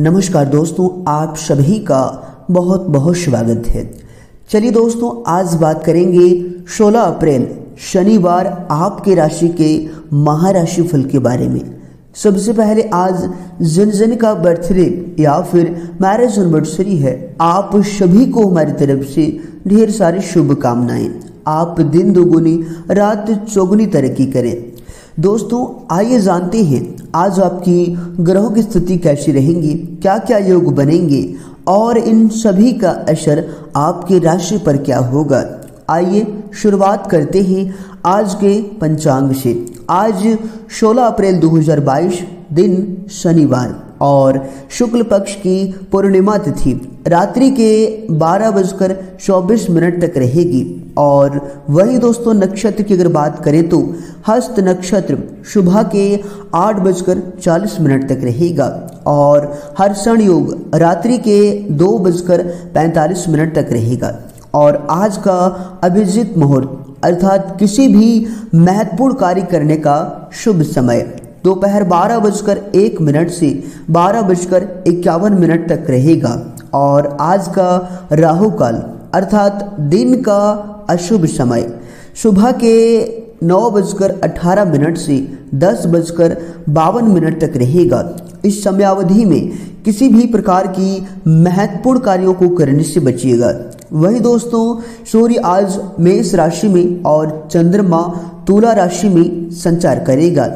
नमस्कार दोस्तों, आप सभी का बहुत बहुत स्वागत है। चलिए दोस्तों, आज बात करेंगे 16 अप्रैल, शनिवार आपके राशि के महाराशि फल के बारे में। सबसे पहले आज जन जन का बर्थडे या फिर मैरिज एनिवर्सरी है। आप सभी को हमारी तरफ़ से ढेर सारी शुभकामनाएँ। आप दिन दोगुनी, रात चौगुनी तरक्की करें। दोस्तों, आइए जानते हैं, आज आपकी ग्रहों की स्थिति कैसी रहेंगी क्या क्या योग बनेंगे, और इन सभी का असर आपके राशि पर क्या होगा। आइए शुरुआत करते हैं आज के पंचांग से। आज 16 अप्रैल 2022 दिन शनिवार। और शुक्ल पक्ष की पूर्णिमा तिथि रात्रि के बारह बजकर चौबीस मिनट तक रहेगी। और वही दोस्तों, नक्षत्र की अगर बात करें तो हस्त नक्षत्र सुबह के आठ बजकर चालीस मिनट तक रहेगा। और हर्षण योग रात्रि के दो बजकर पैंतालीस मिनट तक रहेगा। और आज का अभिजित मुहूर्त अर्थात किसी भी महत्वपूर्ण कार्य करने का शुभ समय। दोपहर बारह बजकर एक मिनट से बारह बजकर इक्यावन मिनट तक रहेगा और आज का राहु काल अर्थात दिन का अशुभ समय। सुबह के नौ बजकर अठारह मिनट से दस बजकर बावन मिनट तक रहेगा। इस समयावधि में किसी भी प्रकार की महत्वपूर्ण कार्यों को करने से बचिएगा। वही दोस्तों, सूर्य आज मेष राशि में और चंद्रमा तुला राशि में संचार करेगा।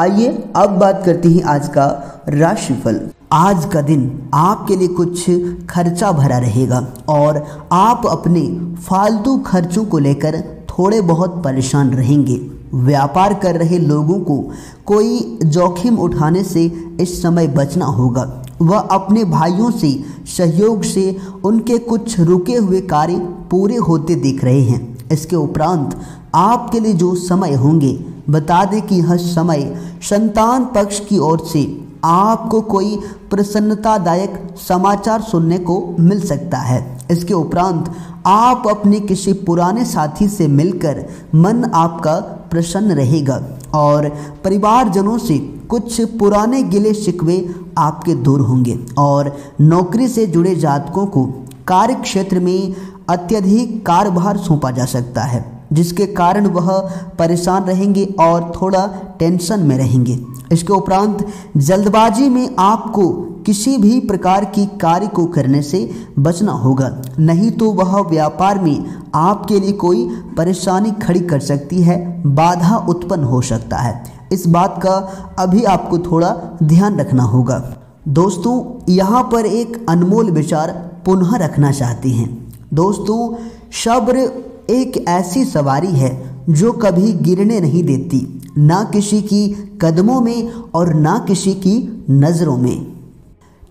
आइए अब बात करते हैं आज का राशिफल। आज का दिन आपके लिए कुछ खर्चा भरा रहेगा और आप अपने फालतू खर्चों को लेकर थोड़े बहुत परेशान रहेंगे। व्यापार कर रहे लोगों को कोई जोखिम उठाने से इस समय बचना होगा। वह अपने भाइयों से, सहयोग से उनके कुछ रुके हुए कार्य पूरे होते दिख रहे हैं। इसके उपरांत आपके लिए जो समय होंगे, बता दें कि यह समय संतान पक्ष की ओर से आपको कोई प्रसन्नतादायक समाचार सुनने को मिल सकता है। इसके उपरांत आप अपने किसी पुराने साथी से मिलकर मन आपका प्रसन्न रहेगा और परिवारजनों से कुछ पुराने गिले शिकवे आपके दूर होंगे और नौकरी से जुड़े जातकों को कार्य क्षेत्र में अत्यधिक कार्यभार सौंपा जा सकता है, जिसके कारण वह परेशान रहेंगे और थोड़ा टेंशन में रहेंगे। इसके उपरांत, जल्दबाजी में आपको किसी भी प्रकार की कार्य को करने से बचना होगा। नहीं तो वह व्यापार में आपके लिए कोई परेशानी खड़ी कर सकती है, बाधा उत्पन्न हो सकता है। इस बात का अभी आपको थोड़ा ध्यान रखना होगा। दोस्तों, यहाँ पर एक अनमोल विचार पुनः रखना चाहते हैं। दोस्तों, शब्र एक ऐसी सवारी है जो कभी गिरने नहीं देती, ना किसी की कदमों में और ना किसी की नज़रों में।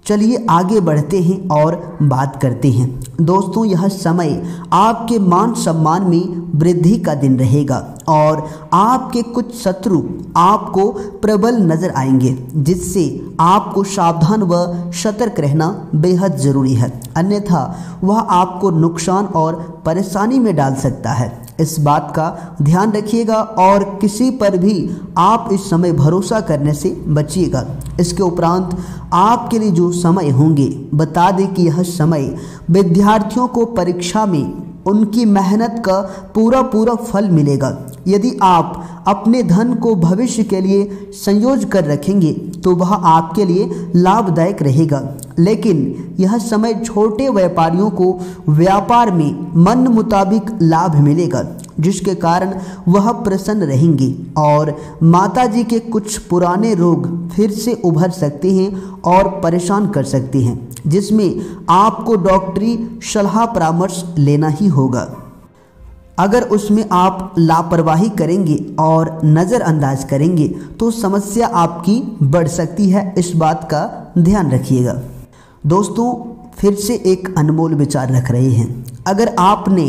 चलिए आगे बढ़ते हैं और बात करते हैं। दोस्तों, यह समय आपके मान सम्मान में वृद्धि का दिन रहेगा और आपके कुछ शत्रु आपको प्रबल नज़र आएँगे, जिससे आपको सावधान व सतर्क रहना बेहद ज़रूरी है। अन्यथा, वह आपको नुकसान और परेशानी में डाल सकता है। इस बात का ध्यान रखिएगा और किसी पर भी आप इस समय भरोसा करने से बचिएगा। इसके उपरांत आपके लिए जो समय होंगे, बता दें कि यह समय विद्यार्थियों को परीक्षा में उनकी मेहनत का पूरा पूरा फल मिलेगा। यदि आप अपने धन को भविष्य के लिए संयोज कर रखेंगे तो वह आपके लिए लाभदायक रहेगा। लेकिन यह समय छोटे व्यापारियों को व्यापार में मन मुताबिक लाभ मिलेगा। जिसके कारण वह प्रसन्न रहेंगे और माता जी के कुछ पुराने रोग फिर से उभर सकते हैं और परेशान कर सकते हैं, जिसमें आपको डॉक्टरी सलाह परामर्श लेना ही होगा। अगर उसमें आप लापरवाही करेंगे और नज़रअंदाज करेंगे तो समस्या आपकी बढ़ सकती है, इस बात का ध्यान रखिएगा। दोस्तों फिर से एक अनमोल विचार रख रहे हैं। अगर आपने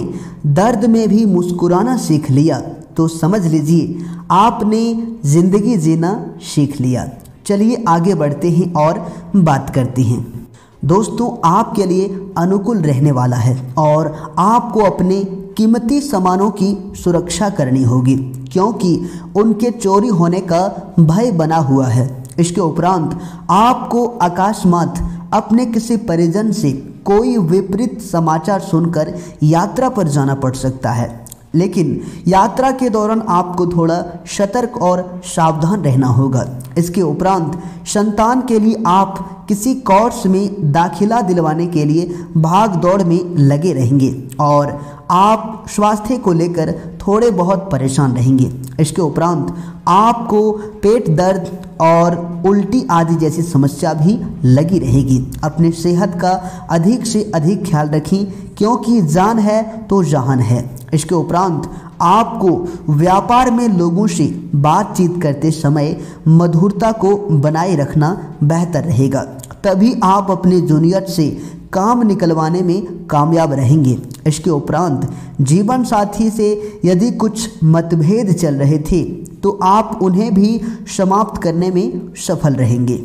दर्द में भी मुस्कुराना सीख लिया तो समझ लीजिए, आपने ज़िंदगी जीना सीख लिया। चलिए आगे बढ़ते हैं और बात करते हैं। दोस्तों, आपके लिए अनुकूल रहने वाला है और आपको अपने कीमती सामानों की सुरक्षा करनी होगी, क्योंकि उनके चोरी होने का भय बना हुआ है। इसके उपरांत आपको अकस्मात अपने किसी परिजन से कोई विपरीत समाचार सुनकर यात्रा पर जाना पड़ सकता है। लेकिन यात्रा के दौरान आपको थोड़ा सतर्क और सावधान रहना होगा। इसके उपरांत संतान के लिए आप किसी कोर्स में दाखिला दिलवाने के लिए भाग दौड़ में लगे रहेंगे और आप स्वास्थ्य को लेकर थोड़े बहुत परेशान रहेंगे। इसके उपरांत आपको पेट दर्द और उल्टी आदि जैसी समस्या भी लगी रहेगी। अपने सेहत का अधिक से अधिक ख्याल रखें, क्योंकि जान है तो जहान है। इसके उपरांत आपको व्यापार में लोगों से बातचीत करते समय मधुरता को बनाए रखना बेहतर रहेगा। तभी आप अपने जूनियर से काम निकलवाने में कामयाब रहेंगे। इसके उपरांत जीवन साथी से यदि कुछ मतभेद चल रहे थे तो आप उन्हें भी समाप्त करने में सफल रहेंगे।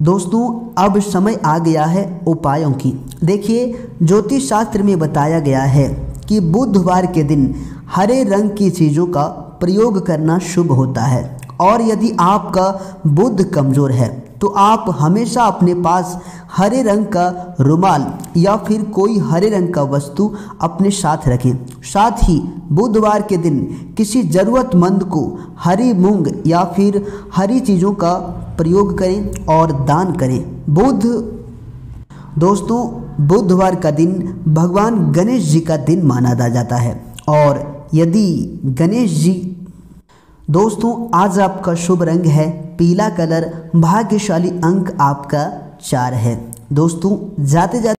दोस्तों, अब समय आ गया है उपायों की। देखिए ज्योतिष शास्त्र में बताया गया है कि बुधवार के दिन हरे रंग की चीज़ों का प्रयोग करना शुभ होता है। और यदि आपका बुद्ध कमज़ोर है तो आप हमेशा अपने पास हरे रंग का रुमाल या फिर कोई हरे रंग का वस्तु अपने साथ रखें। साथ ही बुधवार के दिन किसी ज़रूरतमंद को हरी मूंग या फिर हरी चीज़ों का प्रयोग करें और दान करें। बुध, दोस्तों बुधवार का दिन भगवान गणेश जी का दिन माना जाता है। और यदि गणेश जी, दोस्तों, आज आपका शुभ रंग है, पीला कलर, भाग्यशाली अंक आपका चार है। दोस्तों जाते जाते